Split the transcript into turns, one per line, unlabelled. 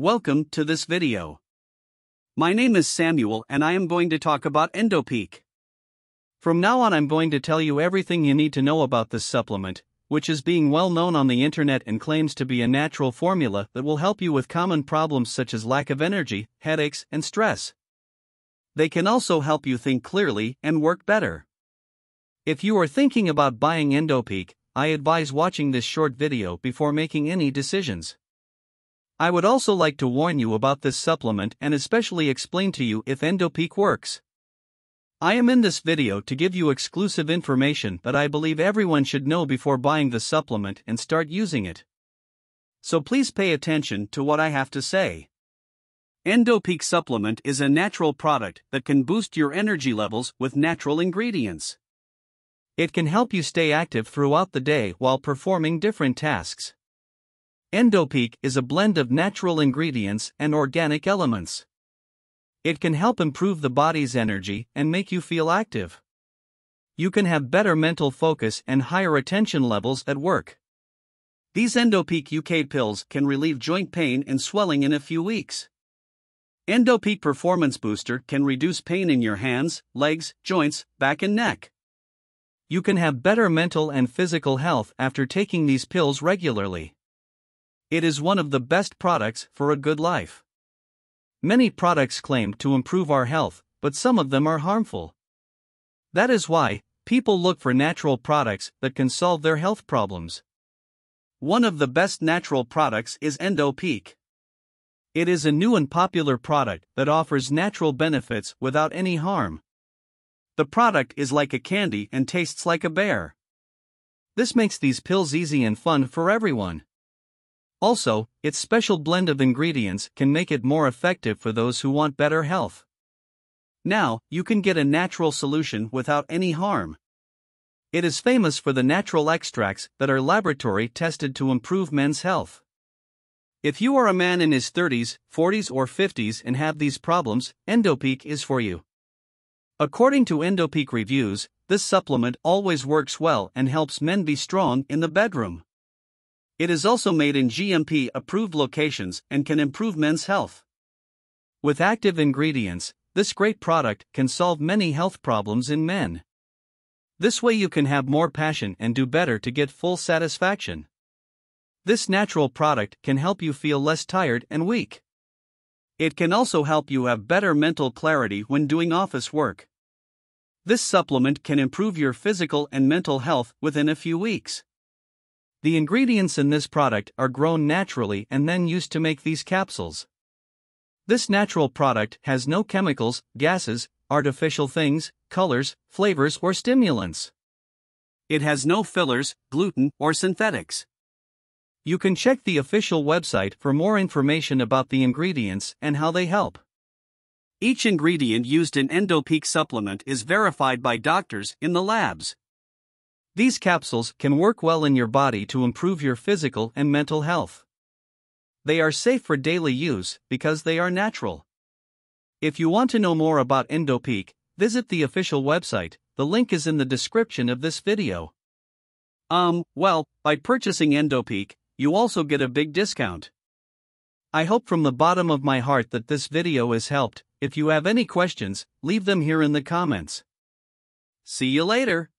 welcome to this video. My name is Samuel and I am going to talk about Endopeak. From now on, I'm going to tell you everything you need to know about this supplement, which is being well known on the internet and claims to be a natural formula that will help you with common problems such as lack of energy, headaches, and stress. They can also help you think clearly and work better. If you are thinking about buying Endopeak, I advise watching this short video before making any decisions. I would also like to warn you about this supplement and especially explain to you if Endopeak works. I am in this video to give you exclusive information that I believe everyone should know before buying the supplement and start using it. So please pay attention to what I have to say. Endopeak supplement is a natural product that can boost your energy levels with natural ingredients. It can help you stay active throughout the day while performing different tasks. Endopeak is a blend of natural ingredients and organic elements. It can help improve the body's energy and make you feel active. You can have better mental focus and higher attention levels at work. These Endopeak UK pills can relieve joint pain and swelling in a few weeks. Endopeak Performance Booster can reduce pain in your hands, legs, joints, back, and neck. You can have better mental and physical health after taking these pills regularly. It is one of the best products for a good life. Many products claim to improve our health, but some of them are harmful. That is why, people look for natural products that can solve their health problems. One of the best natural products is Endopeak. It is a new and popular product that offers natural benefits without any harm. The product is like a candy and tastes like a bear. This makes these pills easy and fun for everyone. Also, its special blend of ingredients can make it more effective for those who want better health. Now, you can get a natural solution without any harm. It is famous for the natural extracts that are laboratory tested to improve men's health. If you are a man in his 30s, 40s, or 50s and have these problems, Endopeak is for you. According to Endopeak reviews, this supplement always works well and helps men be strong in the bedroom. It is also made in GMP approved locations and can improve men's health. With active ingredients, this great product can solve many health problems in men. This way, you can have more passion and do better to get full satisfaction. This natural product can help you feel less tired and weak. It can also help you have better mental clarity when doing office work. This supplement can improve your physical and mental health within a few weeks. The ingredients in this product are grown naturally and then used to make these capsules. This natural product has no chemicals, gases, artificial things, colors, flavors, or stimulants. It has no fillers, gluten, or synthetics. You can check the official website for more information about the ingredients and how they help. Each ingredient used in Endopeak supplement is verified by doctors in the labs. These capsules can work well in your body to improve your physical and mental health. They are safe for daily use because they are natural. If you want to know more about Endopeak, visit the official website, the link is in the description of this video. Um, well, by purchasing Endopeak, you also get a big discount. I hope from the bottom of my heart that this video has helped. If you have any questions, leave them here in the comments. See you later.